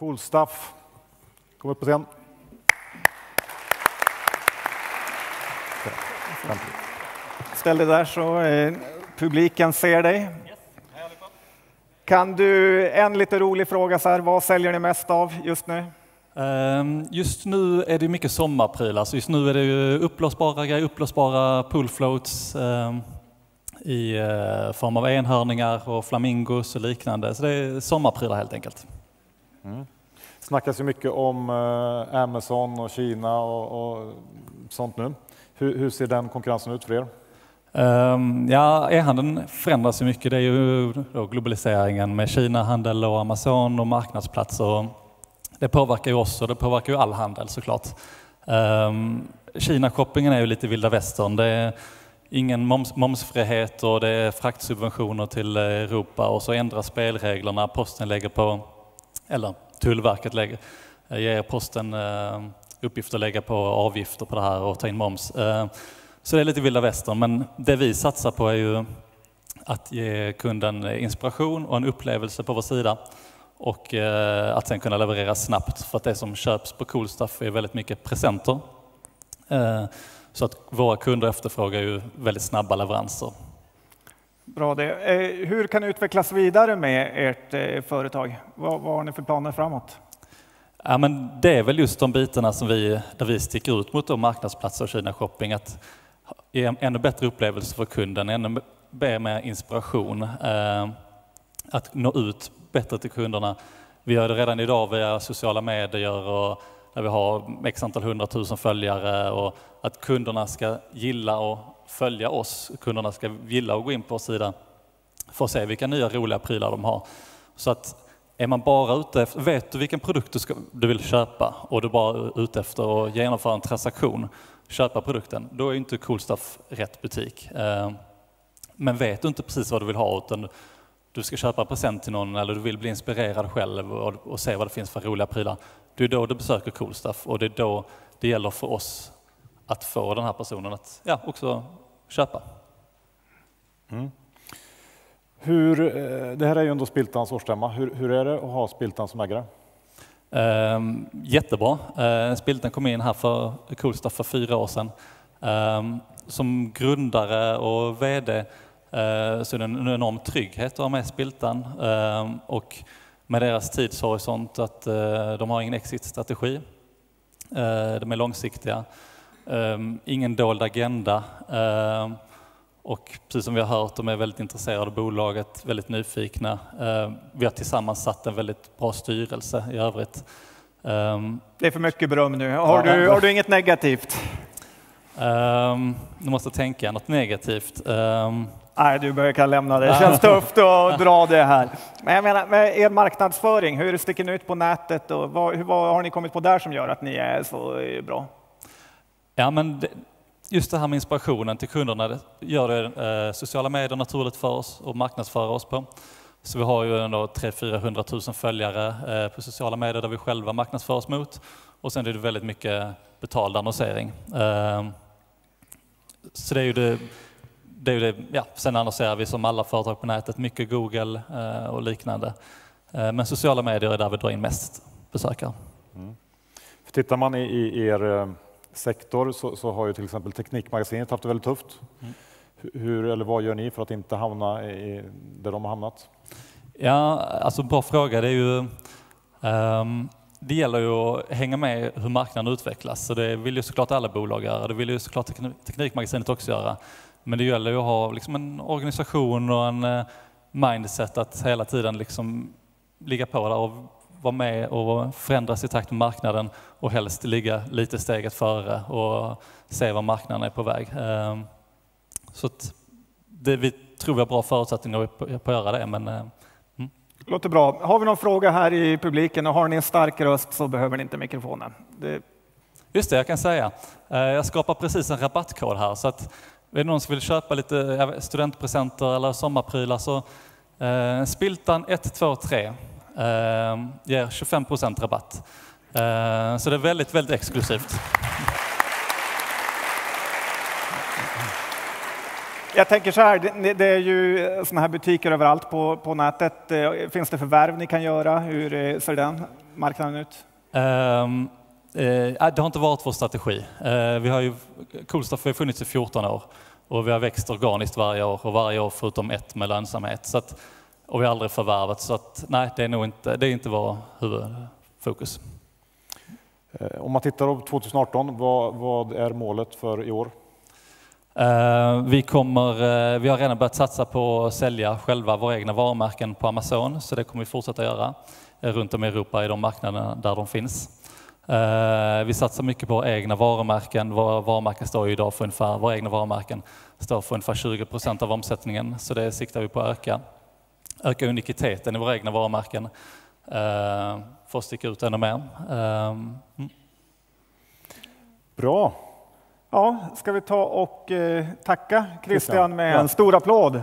Cool stuff. Kom upp på scen. Ställ dig där så eh, publiken ser dig. Kan du, en lite rolig fråga så här, vad säljer ni mest av just nu? Ehm, Just nu är det mycket sommarprylar, så just nu är det ju uppblåsbara grejer, uppblåsbara poolfloats ehm, i eh, form av enhörningar och flamingos och liknande. Så det är sommarprylar helt enkelt. Mm. snackas ju mycket om eh, Amazon och Kina och, och sånt nu. Hur, hur ser den konkurrensen ut för er? Um, Ja, e-handeln förändras ju mycket. Det är ju då globaliseringen med Kina-handel och Amazon och marknadsplatser. Det påverkar ju oss och det påverkar ju all handel såklart. Um, Kina-shoppingen är ju lite vilda västern. Det är ingen moms, momsfrihet och det är fraktsubventioner till eh, Europa och så ändras spelreglerna. Posten lägger på, eller Tullverket lägger, eh, ger posten eh, uppgift att lägga på avgifter på det här och ta in moms. Eh, så det är lite vilda västern, men det vi satsar på är ju att ge kunden inspiration och en upplevelse på vår sida och att sen kunna leverera snabbt för att det som köps på Coolstuff är väldigt mycket presenter. Så att våra kunder efterfrågar ju väldigt snabba leveranser. Bra det. Eh, hur kan ni utvecklas vidare med ert eh, företag? Vad, vad har ni för planer framåt? Ja, men det är väl just de bitarna som vi, där vi sticker ut mot de marknadsplatser och Kina Shopping. Att ge en ännu bättre upplevelse för kunden, ännu mer inspiration. Eh, att nå ut bättre till kunderna. Vi gör det redan idag via sociala medier och där vi har x antal hundratusen följare och att kunderna ska gilla och följa oss. Kunderna ska gilla att gå in på vår sida för att se vilka nya roliga prylar de har. Så att är man bara ute efter, vet du vilken produkt du, ska, du vill köpa och du bara är ute efter att genomföra en transaktion, köpa produkten, då är inte Coolstuff rätt butik. Eh, men vet du inte precis vad du vill ha utan du ska köpa en present till någon eller du vill bli inspirerad själv och, och se vad det finns för roliga prylar. Det är då du besöker Coolstuff och det är då det gäller för oss att få den här personen att ja, också köpa. Hur, eh, det här är ju ändå Spiltans årsstämma. Hur, hur är det att ha Spiltan som ägare? Ehm, jättebra. Ehm, Spiltan kom in här för Coolstuff för fyra år sedan. Ehm, som grundare och VD eh, så är det en enorm trygghet att ha med Spiltan. Ehm, och med deras tidshorisont att eh, de har ingen exit-strategi. Eh, de är långsiktiga. Ingen dold agenda. Och precis som vi har hört, de är väldigt intresserade av bolaget, väldigt nyfikna. Vi har tillsammans satt en väldigt bra styrelse i övrigt. Det är för mycket beröm nu. Har du, har du inget negativt? Nu måste jag tänka något negativt. Nej, du börjar kan lämna det. Det känns tufft att dra det här. Men jag menar, med er marknadsföring, hur sticker ni ut på nätet och vad, vad har ni kommit på där som gör att ni är så bra? Ja, men det, just det här med inspirationen till kunderna det gör det eh, sociala medier naturligt för oss att marknadsföra oss på. Så vi har ju ändå 300 000 följare eh, på sociala medier där vi själva marknadsför oss mot. Och sen är det väldigt mycket betald annonsering. Eh, så det är ju det, det, är det ja, sen annonserar vi som alla företag på nätet, mycket Google eh, och liknande. Eh, men sociala medier är där vi drar in mest besökare. För tittar man i, i er eh, sektor så, så har ju till exempel Teknikmagasinet haft det väldigt tufft. Hu- Hur, eller vad gör ni för att inte hamna i, där de har hamnat? Ja, alltså bra fråga. Det, är ju, ehm, det gäller ju att hänga med hur marknaden utvecklas. Så det vill ju såklart alla bolag göra. Det vill ju såklart Tekn- Teknikmagasinet också göra. Men det gäller ju att ha liksom en organisation och en eh, mindset att hela tiden liksom ligga på där och vara med och förändras i takt med marknaden och helst ligga lite steget före och se var marknaden är på väg. Ehm, Så det, vi tror vi har bra förutsättningar på, att göra det, men eh, Låter bra. Har vi någon fråga här i publiken och har ni en stark röst så behöver ni inte mikrofonen. Det, Just det, jag kan säga. Eh, Jag skapar precis en rabattkod här. Så att är det någon som vill köpa lite studentpresenter eller sommarprylar så eh, Spiltan 123 eh, ger 25 rabatt. Eh, så det är väldigt, väldigt exklusivt. jag tänker så här, det, är ju sådana här butiker överallt på, på nätet. Eh, finns det förvärv ni kan göra? Hur eh, ser den marknaden ut? Um, eh, det har inte varit vår strategi. Eh, vi har ju, Coolstuff har funnits i 14 år och vi har växt organiskt varje år och varje år förutom ett med lönsamhet. Så att, och vi har aldrig förvärvat så att nej, det är nog inte, det är inte vår huvudfokus. Eh, om man tittar på 2018, vad, vad är målet för i år? Vi, kommer, vi har redan börjat satsa på att sälja själva våra egna varumärken på Amazon, så det kommer vi fortsätta göra runt om i Europa i de marknaderna där de finns. Vi satsar mycket på egna varumärken. Våra varumärken står ju idag för ungefär, våra egna varumärken står för ungefär 20 procent av omsättningen, så det siktar vi på att öka. Öka unikiteten i våra egna varumärken för att sticka ut ännu mer. Mm. Bra. Ja, ska vi ta och eh, tacka Christian med en stor applåd?